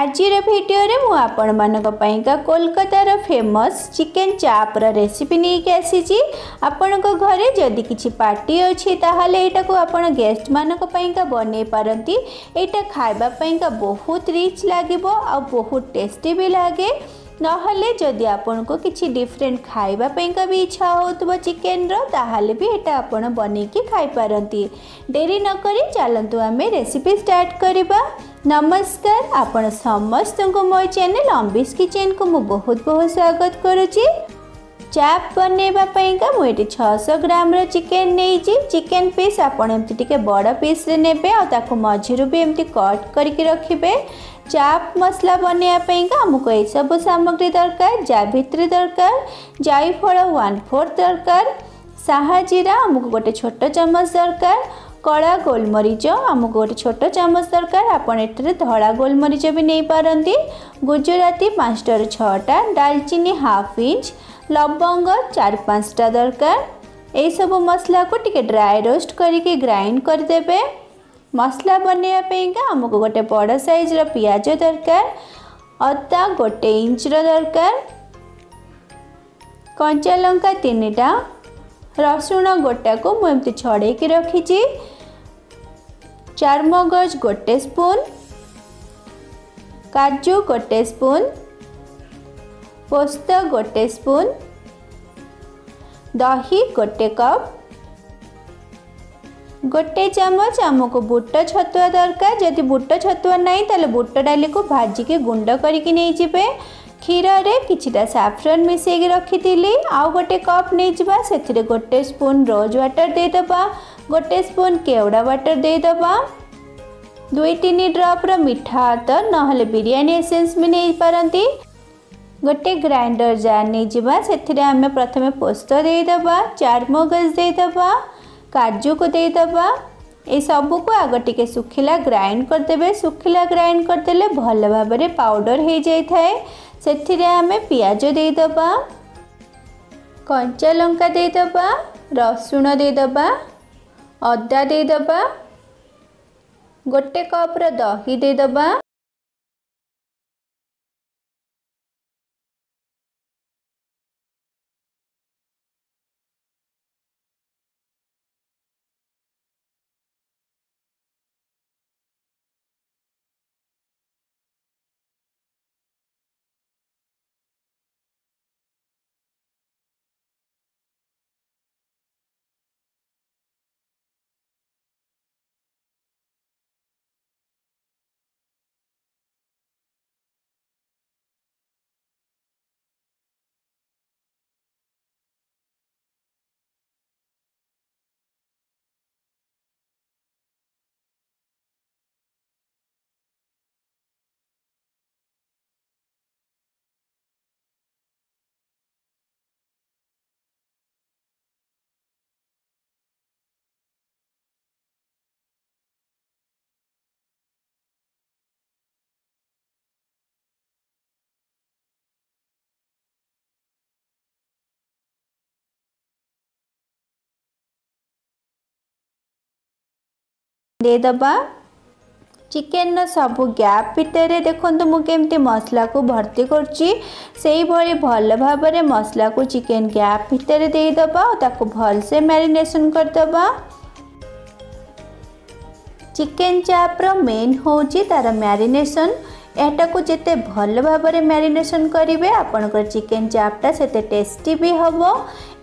ଆଜିର ଭିଡ଼ିଓରେ ମୁଁ ଆପଣମାନଙ୍କ ପାଇଁକା କୋଲକାତାର ଫେମସ୍ ଚିକେନ୍ ଚାପ୍ର ରେସିପି ନେଇକି ଆସିଛି ଆପଣଙ୍କ ଘରେ ଯଦି କିଛି ପାର୍ଟି ଅଛି ତାହେଲେ ଏଇଟାକୁ ଆପଣ ଗେଷ୍ଟମାନଙ୍କ ପାଇଁକା ବନେଇ ପାରନ୍ତି ଏଇଟା ଖାଇବା ପାଇଁକା ବହୁତ ରିଚ୍ ଲାଗିବ ଆଉ ବହୁତ ଟେଷ୍ଟି ବି ଲାଗେ ନହେଲେ ଯଦି ଆପଣଙ୍କୁ କିଛି ଡିଫରେଣ୍ଟ ଖାଇବା ପାଇଁକା ବି ଇଚ୍ଛା ହେଉଥିବ ଚିକେନର ତାହେଲେ ବି ଏଇଟା ଆପଣ ବନେଇକି ଖାଇପାରନ୍ତି ଡେରି ନକରି ଚାଲନ୍ତୁ ଆମେ ରେସିପି ଷ୍ଟାର୍ଟ କରିବା ନମସ୍କାର ଆପଣ ସମସ୍ତଙ୍କୁ ମୋ ଚ୍ୟାନେଲ୍ ଅମ୍ବିସ୍ କିଚେନ୍କୁ ମୁଁ ବହୁତ ବହୁତ ସ୍ୱାଗତ କରୁଛି ଚାପ୍ ବନେଇବା ପାଇଁକା ମୁଁ ଏଠି ଛଅଶହ ଗ୍ରାମର ଚିକେନ୍ ନେଇଛି ଚିକେନ୍ ପିସ୍ ଆପଣ ଏମିତି ଟିକେ ବଡ଼ ପିସ୍ରେ ନେବେ ଆଉ ତାକୁ ମଝିରୁ ବି ଏମିତି କଟ୍ କରିକି ରଖିବେ ଚାପ୍ ମସଲା ବନେଇବା ପାଇଁକା ଆମକୁ ଏସବୁ ସାମଗ୍ରୀ ଦରକାର ଜାଭିତ୍ରୀ ଦରକାର ଜାଇଫଳ ୱାନ୍ ଫୋର୍ ଦରକାର ସାହା ଜିରା ଆମକୁ ଗୋଟେ ଛୋଟ ଚାମଚ ଦରକାର କଳା ଗୋଲମରିଚ ଆମକୁ ଗୋଟେ ଛୋଟ ଚାମଚ ଦରକାର ଆପଣ ଏଠାରେ ଧଳା ଗୋଲମରିଚ ବି ନେଇପାରନ୍ତି ଗୁଜୁରାତି ପାଞ୍ଚଟାରୁ ଛଅଟା ଡାଲଚିନି ହାଫ୍ ଇଞ୍ଚ ଲବଙ୍ଗ ଚାରି ପାଞ୍ଚଟା ଦରକାର ଏହିସବୁ ମସଲାକୁ ଟିକେ ଡ୍ରାଏ ରୋଷ୍ଟ କରିକି ଗ୍ରାଇଣ୍ଡ କରିଦେବେ ମସଲା ବନେଇବା ପାଇଁକା ଆମକୁ ଗୋଟେ ବଡ଼ ସାଇଜ୍ର ପିଆଜ ଦରକାର ଅଦା ଗୋଟେ ଇଞ୍ଚର ଦରକାର କଞ୍ଚା ଲଙ୍କା ତିନିଟା ରସୁଣ ଗୋଟାକୁ ମୁଁ ଏମିତି ଛଡ଼େଇକି ରଖିଛି ଚାରମଗଜ ଗୋଟେ ସ୍ପୁନ୍ କାଜୁ ଗୋଟେ ସ୍ପୁନ୍ ପୋସ୍ତ ଗୋଟେ ସ୍ପୁନ୍ ଦହି ଗୋଟେ କପ୍ ଗୋଟେ ଚାମଚ ଆମକୁ ବୁଟ ଛତୁଆ ଦରକାର ଯଦି ବୁଟ ଛତୁଆ ନାହିଁ ତାହେଲେ ବୁଟ ଡାଲିକୁ ଭାଜିକି ଗୁଣ୍ଡ କରିକି ନେଇଯିବେ କ୍ଷୀରରେ କିଛିଟା ସାଫ୍ରନ୍ ମିଶାଇକି ରଖିଥିଲି ଆଉ ଗୋଟେ କପ୍ ନେଇଯିବା ସେଥିରେ ଗୋଟେ ସ୍ପୁନ୍ ରୋଜ୍ ୱାଟର୍ ଦେଇଦେବା ଗୋଟେ ସ୍ପୁନ୍ କେଉଡ଼ା ୱାଟର୍ ଦେଇଦେବା ଦୁଇ ତିନି ଡ୍ରପ୍ର ମିଠା ଅତର ନହେଲେ ବିରିୟାନୀ ଏସେନ୍ସ ବି ନେଇପାରନ୍ତି ଗୋଟେ ଗ୍ରାଇଣ୍ଡର୍ ଜାର୍ ନେଇଯିବା ସେଥିରେ ଆମେ ପ୍ରଥମେ ପୋସ୍ତ ଦେଇଦେବା ଚାରମଗଜ ଦେଇଦେବା काजू को दे दबा ये सब को आग टे सुखला ग्राइंड करदे सुखला ग्राइंड करदे भल भाव पाउडर हो जाए से आम पिज देद कंचा लंका देद रसुण देद अदा देद गोटे कप्र दही देद ଦେଇଦେବା ଚିକେନର ସବୁ ଗ୍ୟାପ୍ ଭିତରେ ଦେଖନ୍ତୁ ମୁଁ କେମିତି ମସଲାକୁ ଭର୍ତ୍ତି କରୁଛି ସେଇଭଳି ଭଲ ଭାବରେ ମସଲାକୁ ଚିକେନ ଗ୍ୟାପ୍ ଭିତରେ ଦେଇଦେବା ଆଉ ତାକୁ ଭଲସେ ମ୍ୟାରିନେସନ୍ କରିଦେବା ଚିକେନ ଚାପ୍ର ମେନ୍ ହେଉଛି ତା'ର ମ୍ୟାରିନେସନ୍ ଏହାଟାକୁ ଯେତେ ଭଲ ଭାବରେ ମ୍ୟାରିନେସନ୍ କରିବେ ଆପଣଙ୍କର ଚିକେନ୍ ଚାପ୍ଟା ସେତେ ଟେଷ୍ଟି ବି ହେବ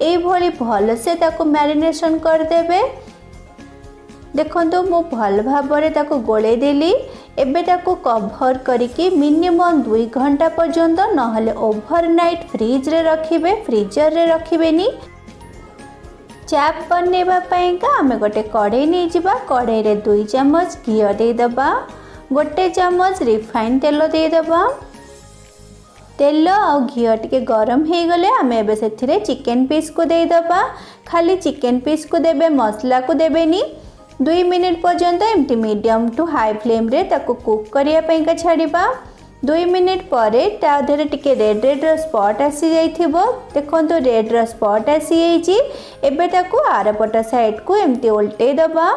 ଏଇଭଳି ଭଲସେ ତାକୁ ମ୍ୟାରିନେସନ୍ କରିଦେବେ ଦେଖନ୍ତୁ ମୁଁ ଭଲ ଭାବରେ ତାକୁ ଗୋଳେଇ ଦେଲି ଏବେ ତାକୁ କଭର୍ କରିକି ମିନିମମ୍ ଦୁଇ ଘଣ୍ଟା ପର୍ଯ୍ୟନ୍ତ ନହେଲେ ଓଭରନାଇଟ୍ ଫ୍ରିଜ୍ରେ ରଖିବେ ଫ୍ରିଜରରେ ରଖିବେନି ଚାପ୍ ବନେଇବା ପାଇଁକା ଆମେ ଗୋଟେ କଢ଼େଇ ନେଇଯିବା କଢ଼େଇରେ ଦୁଇ ଚାମଚ ଘିଅ ଦେଇଦେବା ଗୋଟେ ଚାମଚ ରିଫାଇନ୍ ତେଲ ଦେଇଦେବା ତେଲ ଆଉ ଘିଅ ଟିକେ ଗରମ ହେଇଗଲେ ଆମେ ଏବେ ସେଥିରେ ଚିକେନ୍ ପିସ୍କୁ ଦେଇଦେବା ଖାଲି ଚିକେନ୍ ପିସ୍କୁ ଦେବେ ମସଲାକୁ ଦେବେନି ଦୁଇ ମିନିଟ୍ ପର୍ଯ୍ୟନ୍ତ ଏମିତି ମିଡ଼ିୟମ୍ ଟୁ ହାଇ ଫ୍ଲେମ୍ରେ ତାକୁ କୁକ୍ କରିବା ପାଇଁକା ଛାଡ଼ିବା ଦୁଇ ମିନିଟ୍ ପରେ ତା ଦେହରେ ଟିକେ ରେଡ଼୍ ରେଡ଼୍ର ସ୍ପଟ୍ ଆସିଯାଇଥିବ ଦେଖନ୍ତୁ ରେଡ଼୍ର ସ୍ପଟ୍ ଆସିଯାଇଛି ଏବେ ତାକୁ ଆରପଟ ସାଇଡ଼୍କୁ ଏମିତି ଓଲଟେଇ ଦେବା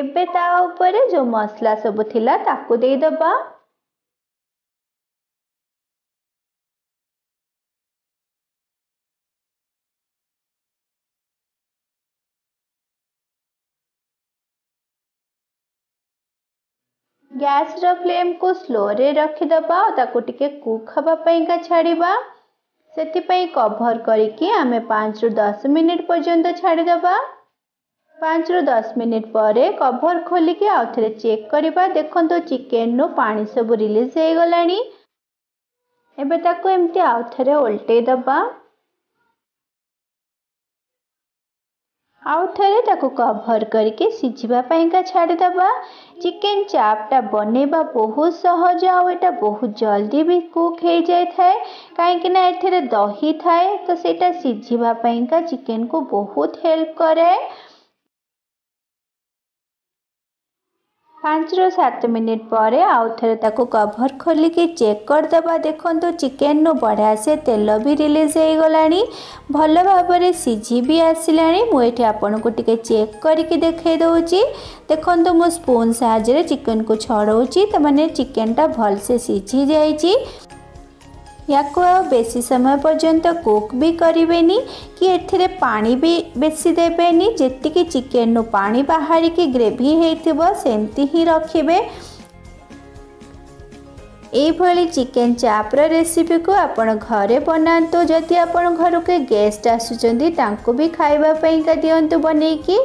ଏବେ ତା ଉପରେ ଯେଉଁ ମସଲା ସବୁ ଥିଲା ତାକୁ ଦେଇଦେବା ଗ୍ୟାସ୍ର ଫ୍ଲେମ୍କୁ ସ୍ଲୋରେ ରଖିଦେବା ଆଉ ତାକୁ ଟିକେ କୁକ୍ ହେବା ପାଇଁକା ଛାଡ଼ିବା ସେଥିପାଇଁ କଭର୍ କରିକି ଆମେ ପାଞ୍ଚରୁ ଦଶ ମିନିଟ୍ ପର୍ଯ୍ୟନ୍ତ ଛାଡ଼ିଦେବା पाँच रु दस मिनिट पर कभर खोलिकी आउ थे चेक करवा देखो चिकेन रु पा सब रिलीज हो गला एमती आउ थे ओल्टे दबा आउ थे कभर करवाईका छाड़द चिकेन चापटा बनवा बहुत सहज आटा बहुत जल्दी भी कुक हो जाए थाए कहीं दही थाए तो सीटा चिकेन को बहुत हेल्प कराए ପାଞ୍ଚରୁ ସାତ ମିନିଟ୍ ପରେ ଆଉ ଥରେ ତାକୁ କଭର୍ ଖୋଲିକି ଚେକ୍ କରିଦେବା ଦେଖନ୍ତୁ ଚିକେନ୍ରୁ ବଢ଼ିଆ ସେ ତେଲ ବି ରିଲିଜ୍ ହୋଇଗଲାଣି ଭଲ ଭାବରେ ସିଝି ବି ଆସିଲାଣି ମୁଁ ଏଠି ଆପଣଙ୍କୁ ଟିକେ ଚେକ୍ କରିକି ଦେଖାଇ ଦେଉଛି ଦେଖନ୍ତୁ ମୁଁ ସ୍ପୁନ୍ ସାହାଯ୍ୟରେ ଚିକେନ୍କୁ ଛଡ଼ଉଛି ତା'ମାନେ ଚିକେନ୍ଟା ଭଲସେ ସିଝି ଯାଇଛି ୟାକୁ ଆଉ ବେଶୀ ସମୟ ପର୍ଯ୍ୟନ୍ତ କୁକ୍ ବି କରିବେନି କି ଏଥିରେ ପାଣି ବି ବେଶୀ ଦେବେନି ଯେତିକି ଚିକେନରୁ ପାଣି ବାହାରିକି ଗ୍ରେଭି ହେଇଥିବ ସେମିତି ହିଁ ରଖିବେ ଏଇଭଳି ଚିକେନ୍ ଚାପ୍ର ରେସିପିକୁ ଆପଣ ଘରେ ବନାନ୍ତୁ ଯଦି ଆପଣ ଘରକୁ ଗେଷ୍ଟ ଆସୁଛନ୍ତି ତାଙ୍କୁ ବି ଖାଇବା ପାଇଁକା ଦିଅନ୍ତୁ ବନେଇକି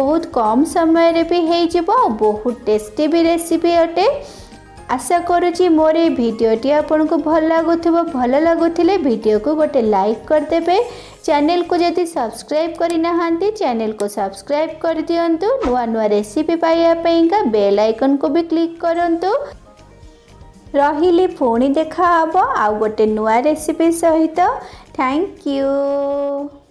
ବହୁତ କମ୍ ସମୟରେ ବି ହେଇଯିବ ବହୁତ ଟେଷ୍ଟି ବି ରେସିପି ଅଟେ আশা করুছি মোর এই ভিডিওটি আপনার ভাল লাগুব ভাল লাগুলে ভিডিওকে গোটে লাইক করদেবে চ্যানেলকে যদি সবসক্রাইব করে না চ্যানেলকে সবসক্রাইব করে দিও নূয়া নূয়া রেসিপি পাইকা বেল আইকনকে বি ক্লিক করতু রহিলি পুঁ দেখা হব আউ গোটে নূয়া রেসিপি সহিত থ্যাংক ইউ